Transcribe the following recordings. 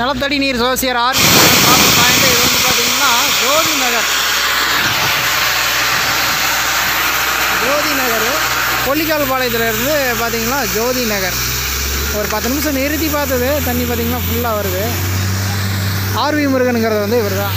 நிலத்தடி நீர் சோசியர் R. Point இது வந்து பார்த்தீங்கன்னா ஜோதி நகர். ஜோதி நகர். கொல்லிக்கால் பாளையத்துலேருந்து பார்த்தீங்கன்னா ஜோதி நகர். ஒரு பத்து நிமிஷம் நிறுத்தி பார்த்தது தண்ணி பார்த்தீங்கன்னா ஃபுல்லாக வருது. ஆர்வி முருகனுங்கிறது வந்து இவர் தான்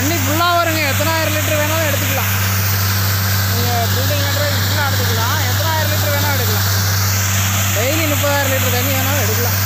தண்ணி ஃபுல்லாக வருங்க. எத்தனாயிரம் லிட்டர் வேணாலும் எடுத்துக்கலாம். நீங்கள் பில்டிங் கட்டுறது ஃபுல்லாக எடுத்துக்கலாம். எத்தனாயிரம் லிட்டர் வேணாலும் எடுக்கலாம். டெய்லி முப்பதாயிரம் லிட்டர் தண்ணி வேணாலும் எடுக்கலாம்.